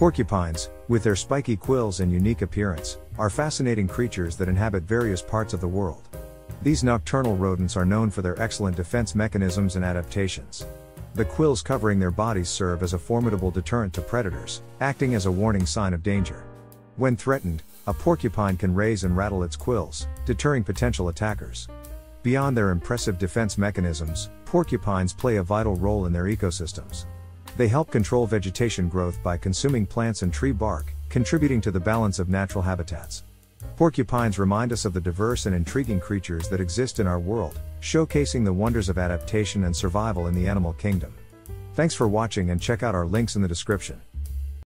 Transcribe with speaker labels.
Speaker 1: Porcupines, with their spiky quills and unique appearance, are fascinating creatures that inhabit various parts of the world. These nocturnal rodents are known for their excellent defense mechanisms and adaptations. The quills covering their bodies serve as a formidable deterrent to predators, acting as a warning sign of danger. When threatened, a porcupine can raise and rattle its quills, deterring potential attackers. Beyond their impressive defense mechanisms, porcupines play a vital role in their ecosystems. They help control vegetation growth by consuming plants and tree bark, contributing to the balance of natural habitats. Porcupines remind us of the diverse and intriguing creatures that exist in our world, showcasing the wonders of adaptation and survival in the animal kingdom. Thanks for watching and check out our links in the description.